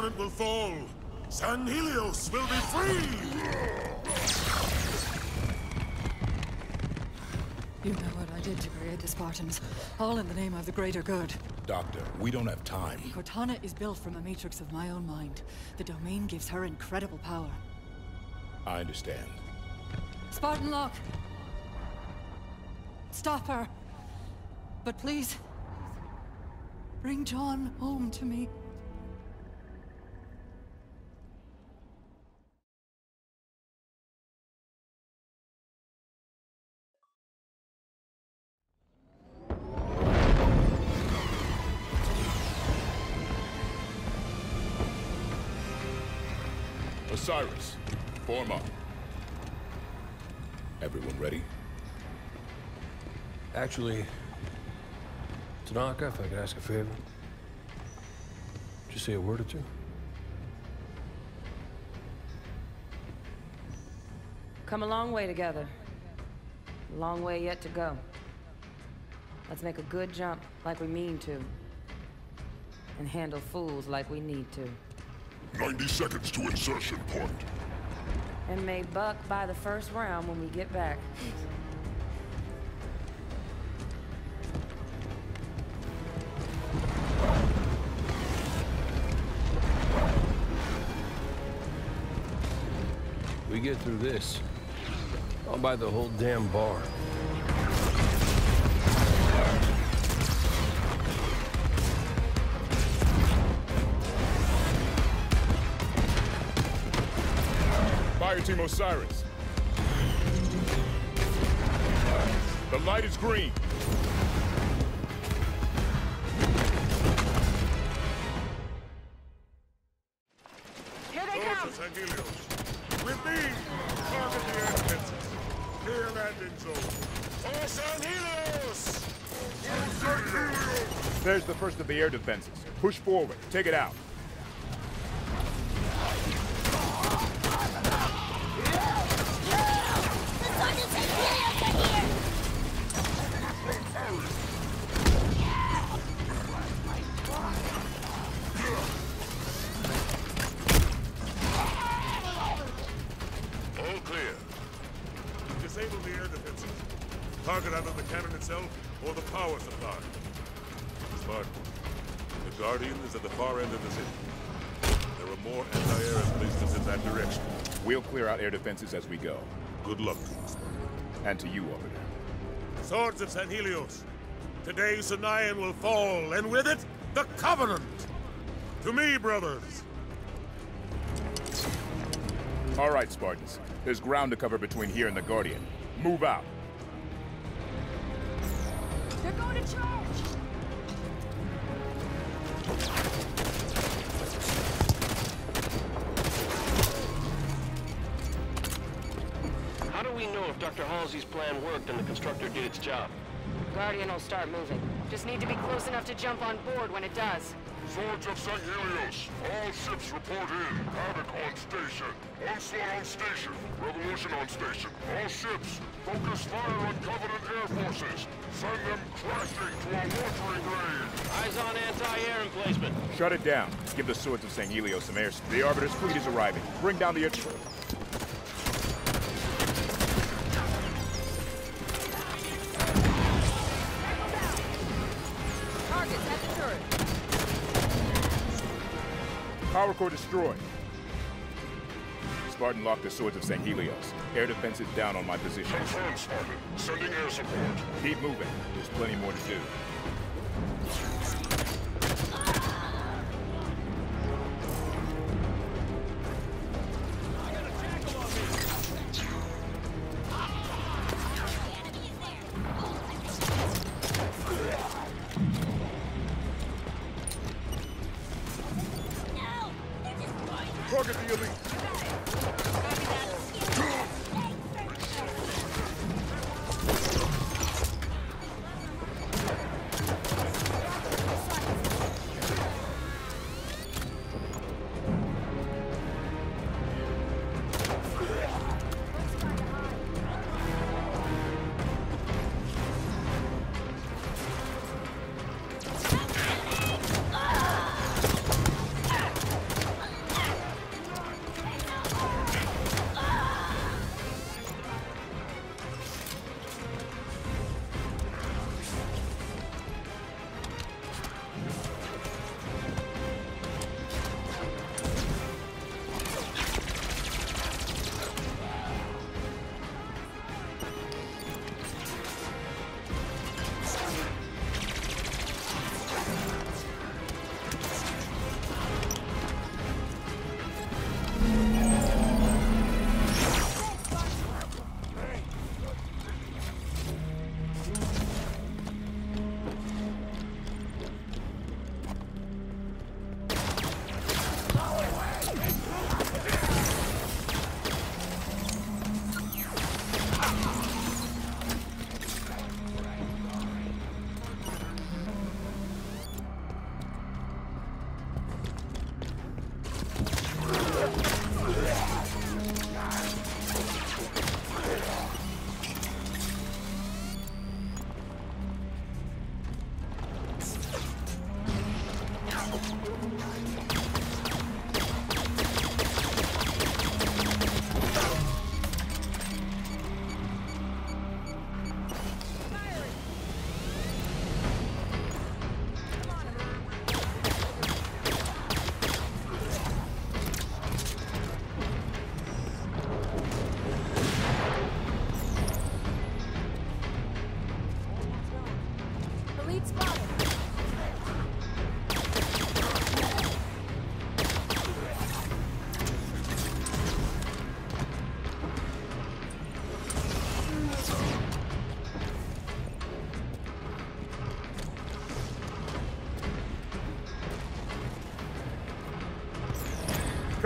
Covenant will fall. Sanghelios will be free! You know what I did to create the Spartans, all in the name of the greater good. Doctor, we don't have time. Cortana is built from a matrix of my own mind. The domain gives her incredible power. I understand. Spartan Locke! Stop her! But please, bring John home to me. Osiris, form up. Everyone ready? Actually, Tanaka, if I could ask a favor. Just say a word or two. Come a long way together. A long way yet to go. Let's make a good jump like we mean to. And handle fools like we need to. 90 seconds to insertion point. And may Buck by the first round when we get back. We get through this. I'll buy the whole damn bar. Team Osiris. The light is green. Here they come! Soldiers Helios. With me, target the air defenses. Clear landing zone. For Sanghelios! For Sanghelios! There's the first of the air defenses. Push forward. Take it out. Itself or the power supply. Spartan, the Guardian is at the far end of the city. There are more anti-air emplacements in that direction. We'll clear out air defenses as we go. Good luck to you, Spartan. And to you, Arbiter. Swords of Sanghelios. Today Sunaion will fall, and with it, the Covenant! To me, brothers! All right, Spartans. There's ground to cover between here and the Guardian. Move out. They're going to charge! How do we know if Dr. Halsey's plan worked and the constructor did its job? Guardian will start moving. Just need to be close enough to jump on board when it does. Swords of Sanghelios, all ships report in. Havoc on station. Onslaught on station. Revolution on station. All ships, focus fire on Covenant air forces. Send them crashing to a watering grave. Eyes on anti-air emplacement. Shut it down. Give the Swords of Sanghelios some air. The Arbiter's fleet is arriving. Bring down the... Targets at the turret. Power core destroyed. Spartan locked the Swords of Sanghelios. Air defenses down on my position. Confirm, Spartan. Sending air support. Keep moving. There's plenty more to do.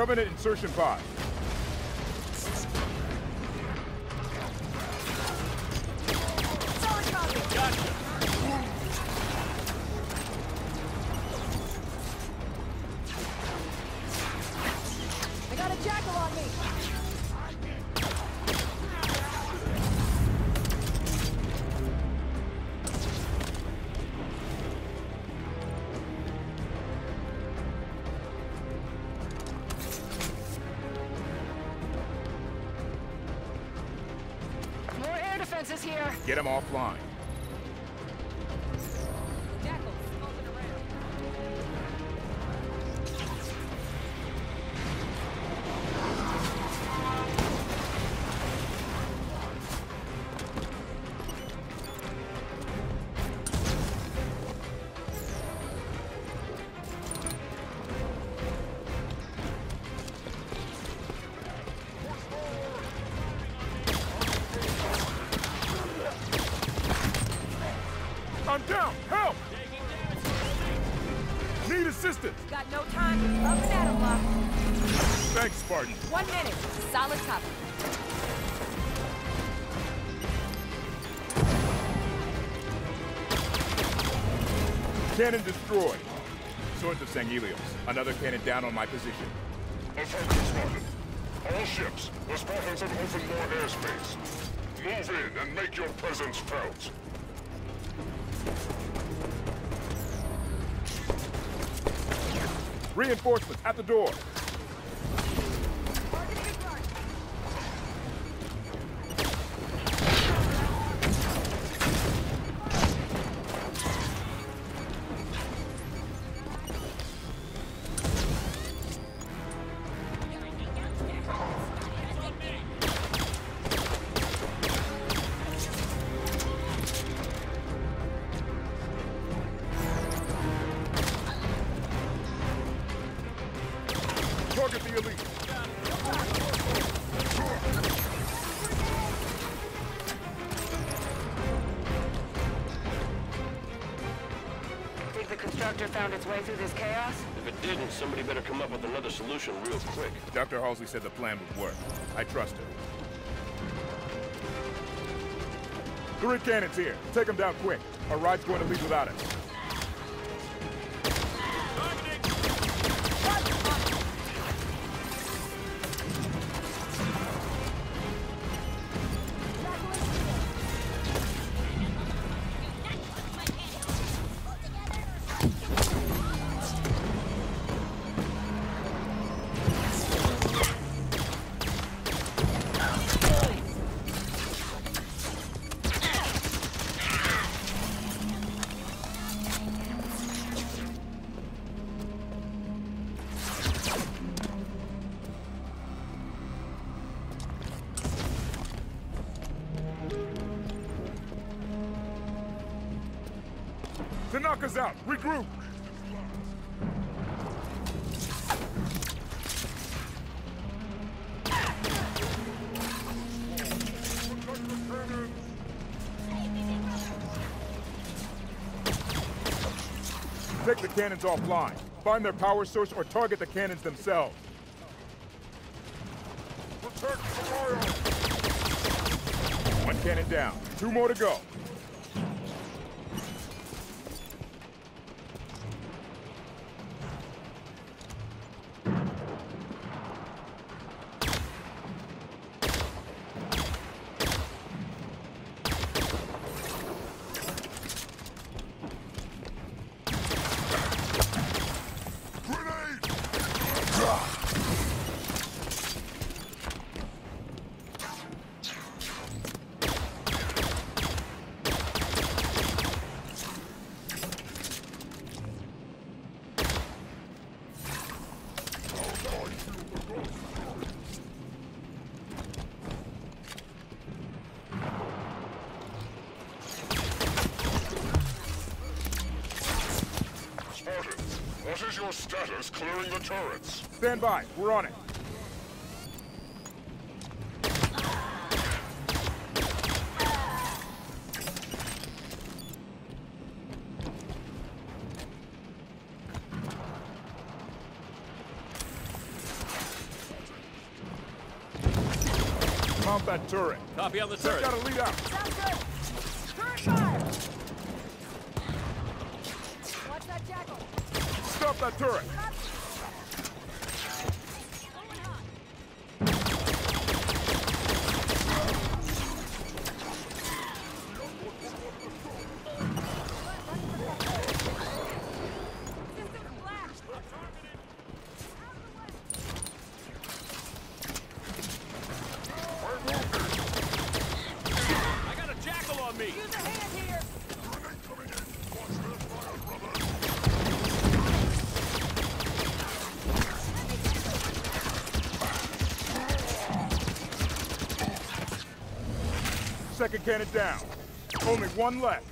Covenant insertion pod. Here. Get him offline. Another cannon down on my position. Affirmative, Spartan. All ships, the Spartans have opened more airspace. Move in and make your presence felt. Reinforcements at the door. Quick. Dr. Halsey said the plan would work. I trust her. Three cannons here. Take them down quick. Our ride's going to leave without us. Cannons offline. Find their power source or target the cannons themselves. One cannon down. Two more to go. Stand by. We're on it. Mount that turret. Copy on the turret. Got to lead out. Sounds good. Turret fire. Watch that jackal. Stop that turret. Cannon down. Only one left.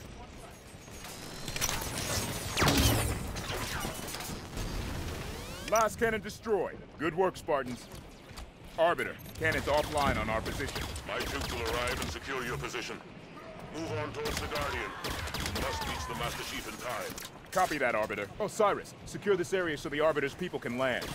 Last cannon destroyed. Good work, Spartans. Arbiter, cannons offline on our position. My troops will arrive and secure your position. Move on towards the Guardian. You must reach the Master Chief in time. Copy that, Arbiter. Osiris, secure this area so the Arbiter's people can land.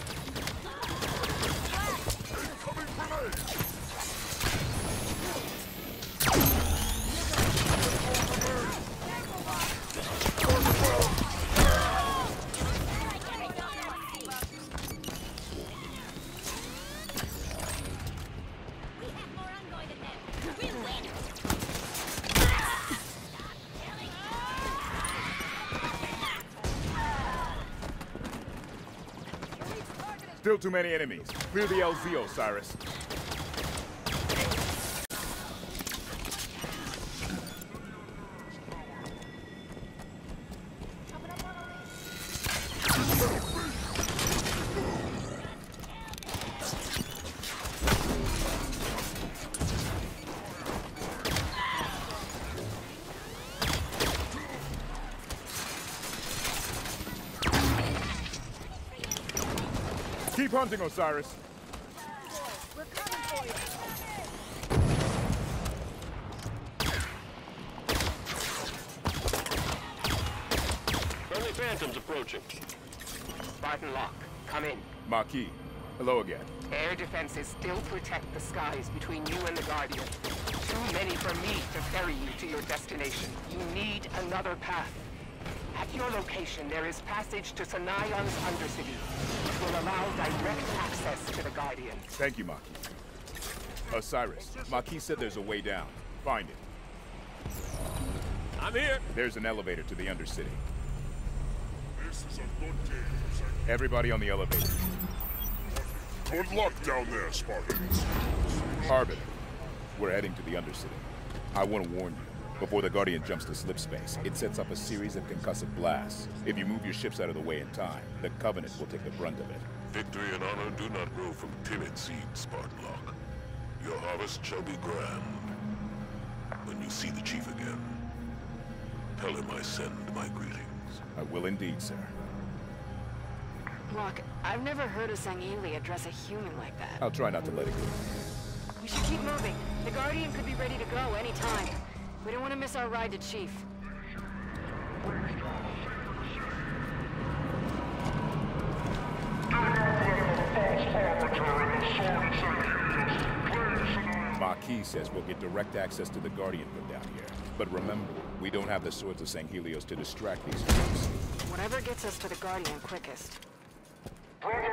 Too many enemies. Clear the LZ, Osiris. Keep hunting, Osiris. We're coming for you. Friendly Phantoms approaching. Spartan Locke, come in. Maquis. Hello again. Air defenses still protect the skies between you and the Guardian. Too many for me to ferry you to your destination. You need another path. At your location, there is passage to Sunaion's Undercity, which will allow direct access to the Guardian. Thank you, Maquis. Osiris, Maquis said there's a way down. Find it. I'm here! There's an elevator to the Undercity. This is a good day for Everybody on the elevator. Good luck down there, Spartans. Arbiter, we're heading to the Undercity. I want to warn you. Before the Guardian jumps to slip space, it sets up a series of concussive blasts. If you move your ships out of the way in time, the Covenant will take the brunt of it. Victory and honor do not grow from timid seeds, Spartan Locke. Your harvest shall be grand. When you see the chief again, tell him I send my greetings. I will indeed, sir. Look, I've never heard a Sangheili address a human like that. I'll try not to let it go. We should keep moving. The Guardian could be ready to go any time. We don't want to miss our ride to Chief. Maquis says we'll get direct access to the Guardian from down here. But remember, we don't have the swords of Sanghelios to distract these troops. Whatever gets us to the Guardian quickest. Firing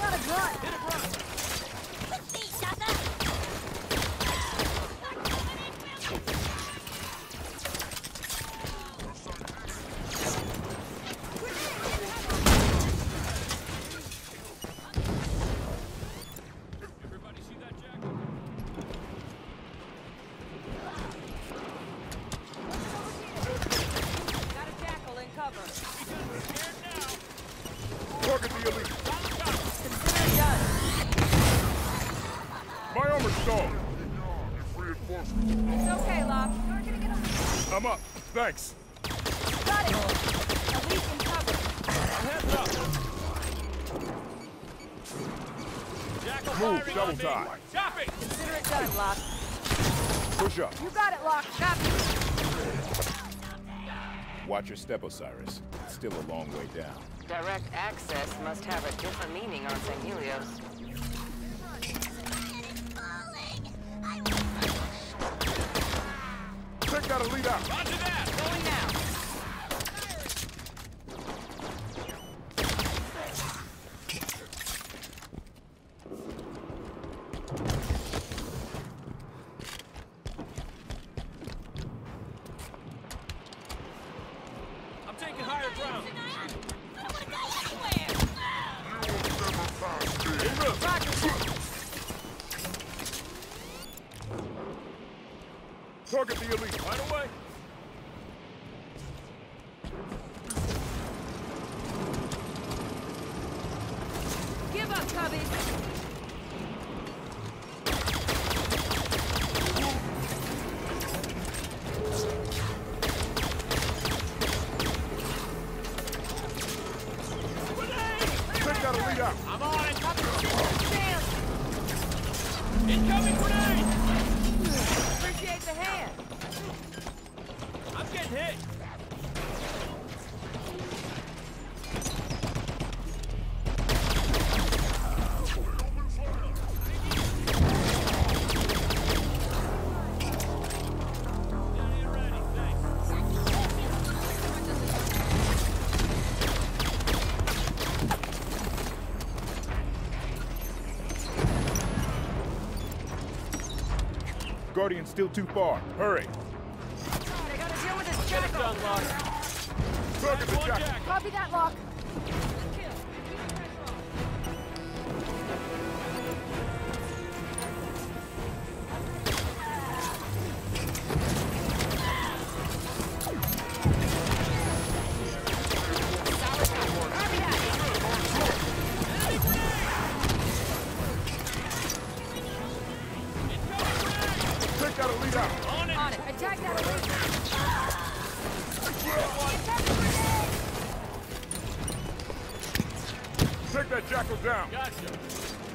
on a gun. Everybody see that jackal? Got a jackal in cover. Target the elite! Consider it done. My armor's stalled! It's okay, Locke. I'm up. Thanks. Got it. Elite in cover. Heads up! Jackal Move, double on me! time. Copy! Consider it done, Locke. Push up. You got it, Locke. Copy. Watch your step, Osiris. It's still a long way down. Direct access must have a different meaning on Sanghelios. Check out a lead out. Roger that! Guardian's still too far. Hurry. I gotta deal with this jackal. done, Locke. Target the One jack. jack. Copy that, Locke. Take that jackal down. Gotcha.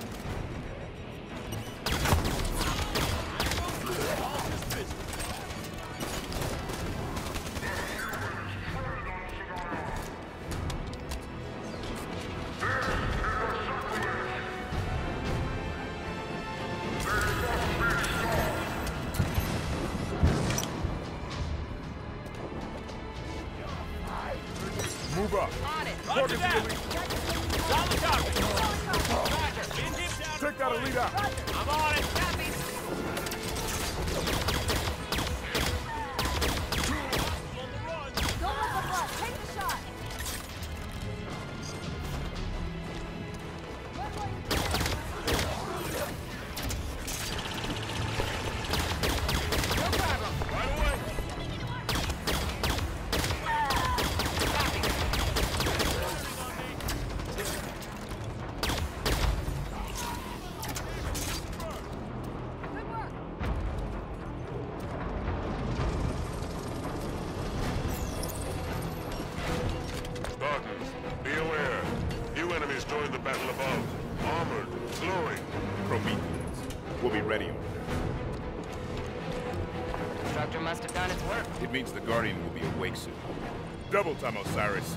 Means the Guardian will be awake soon. Double time, Osiris.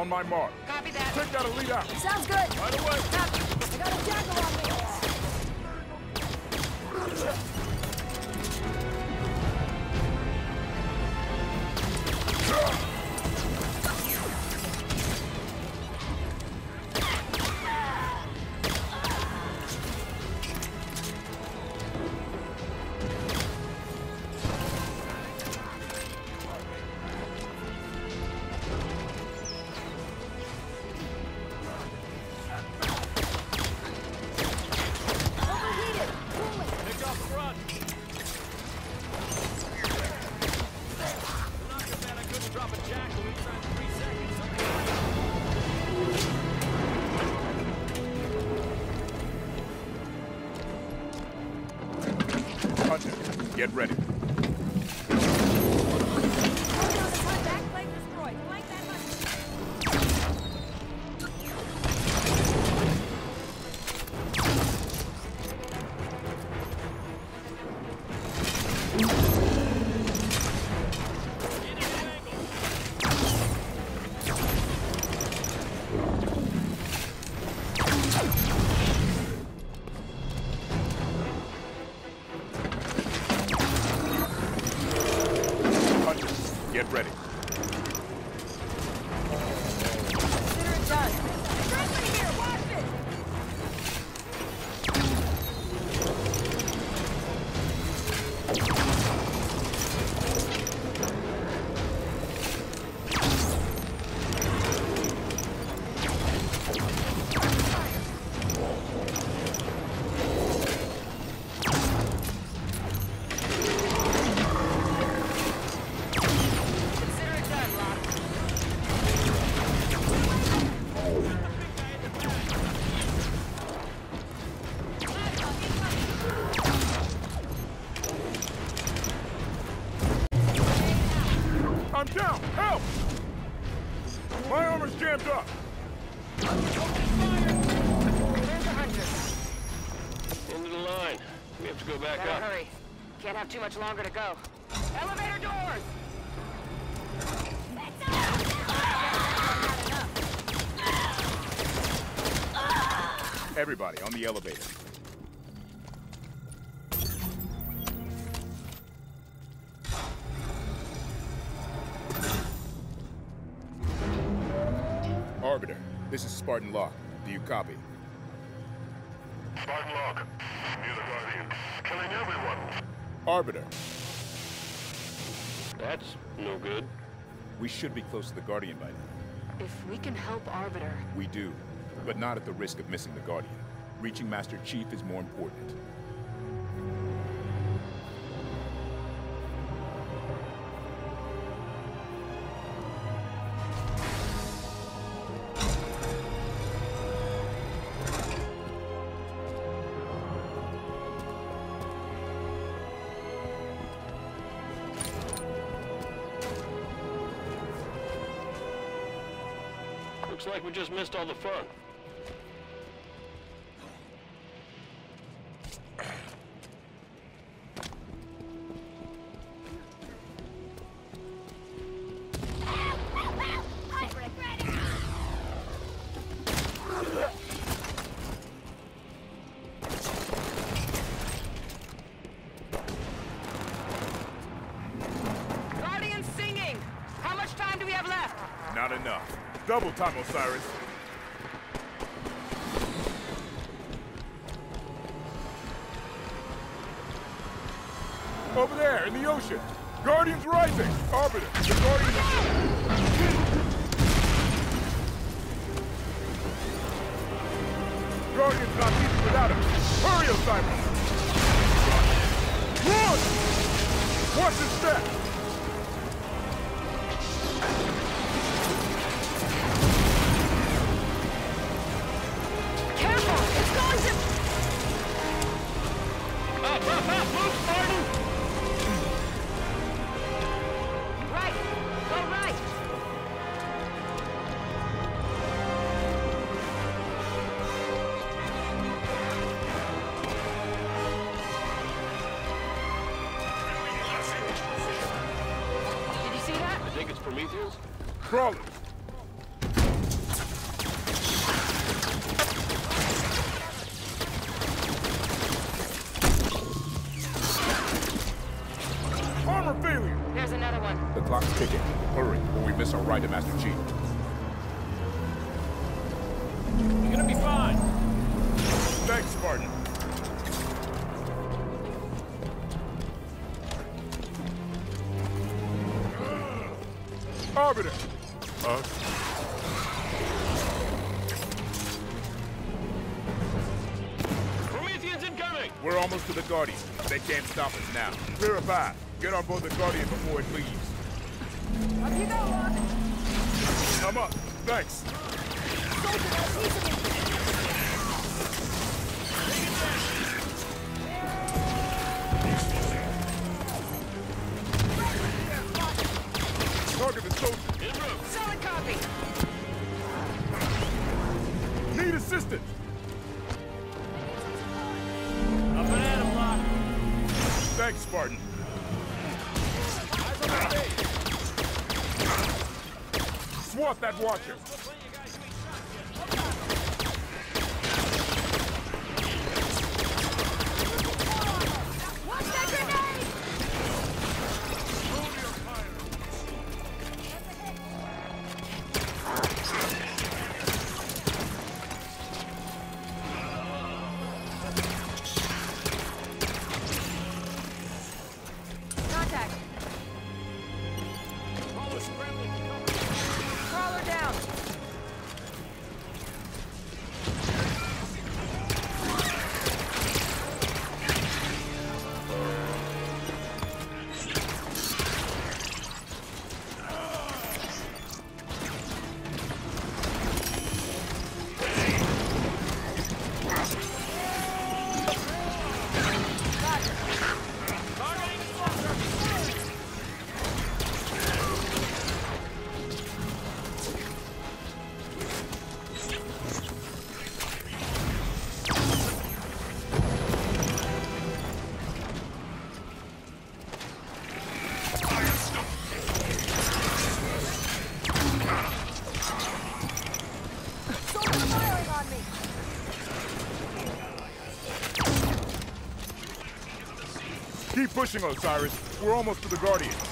On my mark. Copy that. Take that a lead out. Sounds good. Right away. I get ready. Longer to go. Elevator doors! Everybody, on the elevator. Arbiter, this is Spartan Locke. Do you copy? Spartan Locke. Near the Guardian. Killing everyone. Arbiter, That's no good. we should be close to the Guardian by now. If we can help Arbiter, We do, but not at the risk of missing the Guardian. Reaching Master Chief is more important. Like we just missed all the fun. Guardian singing! How much time do we have left? Not enough. Double time, Osiris. Over there, in the ocean. Guardians rising! Arbiter, the Guardian... Guardian's not easy without him. Hurry, Osiris! Run! Watch his step! meters? Crawlers. Armor failure! There's another one. The clock's ticking. Hurry, or we miss our ride to Master Chief. Can't stop us now. Clear a path. Get on board the Guardian before it leaves. Up you go, Locke. I'm up. Thanks. Soldier, that's easily. Target the soldier. Solid copy. Need assistance. Thanks, Spartan. Swat that watcher. Pushing, Osiris. We're almost to the Guardian.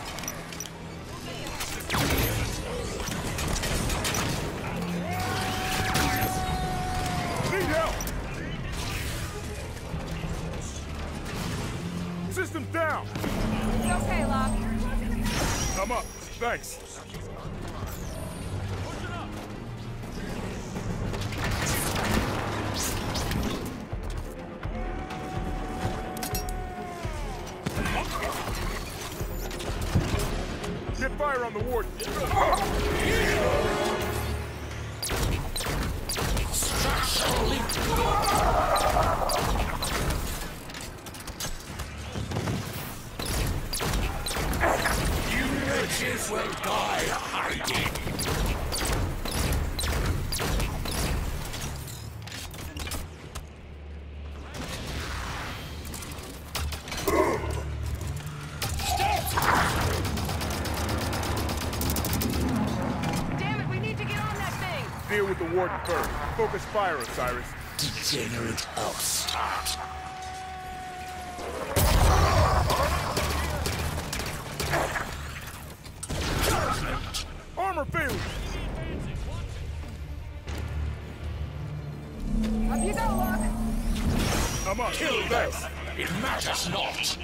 Fire on the warden. Damn it, we need to get on that thing. Deal warden first. Focus fire, Osiris. Degenerate upstart. Armor failure! Up you go, Locke! I'm up. Kill them. It matters not.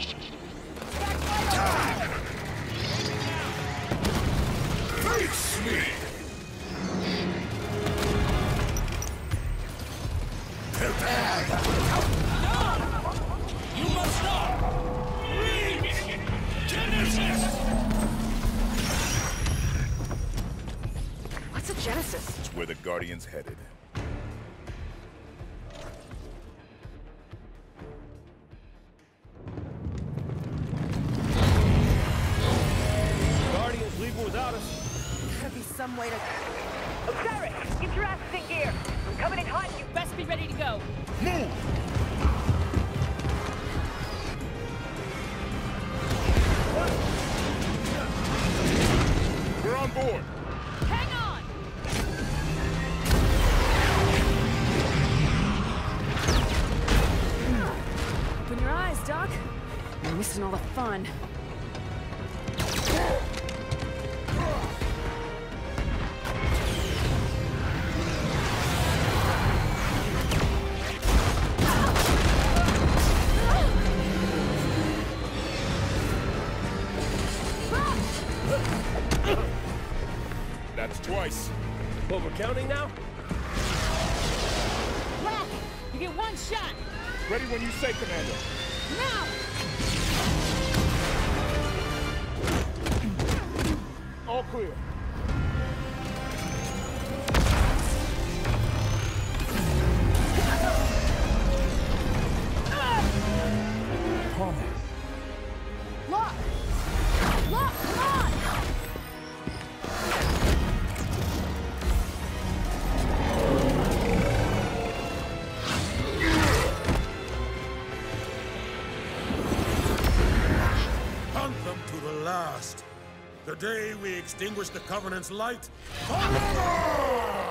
What's a Genesis? It's where the Guardian's headed. Guardians leaving without us. Gotta be some way to... choice. What, we're counting now? Rock! You get one shot! Ready when you say, Commander. Now! All clear. Extinguish the Covenant's light forever!